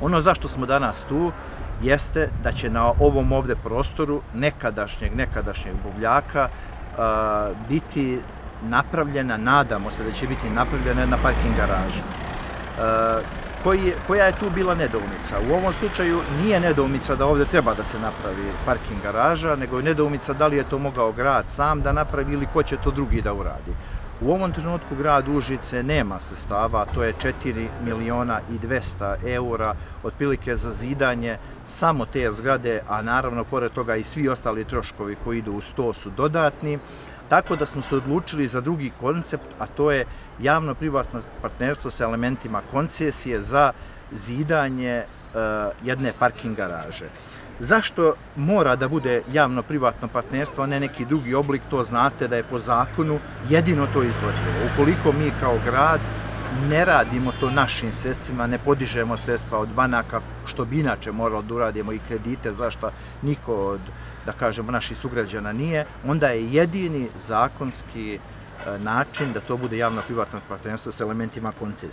Ono zašto smo danas tu jeste da će na ovom ovde prostoru nekadašnjeg, nekadašnjeg buvljaka biti napravljena, nadamo se da će biti napravljena jedna parking garaža. Koji, koja je tu bila nedoumica? U ovom slučaju nije nedoumica da ovde treba da se napravi parking garaža, nego je nedoumica da li je to mogao grad sam da napravi ili ko će to drugi da uradi. U ovom trenutku grad Užice nema sestava, to je 4 miliona i 200 eura, otprilike za zidanje samo te zgrade, a naravno pored toga i svi ostali troškovi koji idu uz to su dodatni. Tako da smo se odlučili za drugi koncept, a to je javno-privatno partnerstvo sa elementima koncesije za zidanje uh, jedne parking garaže. Zašto mora da bude javno-privatno partnerstvo, a ne neki drugi oblik, to znate da je po zakonu jedino to izvodljivo. Ukoliko mi kao grad ne radimo to našim sredstvima, ne podižemo sredstva od banaka, što bi inače moralo da uradimo i kredite, zašto niko od, da kažemo, naših sugrađana nije, onda je jedini zakonski e, način da to bude javno-privatno partnerstvo s elementima koncesije.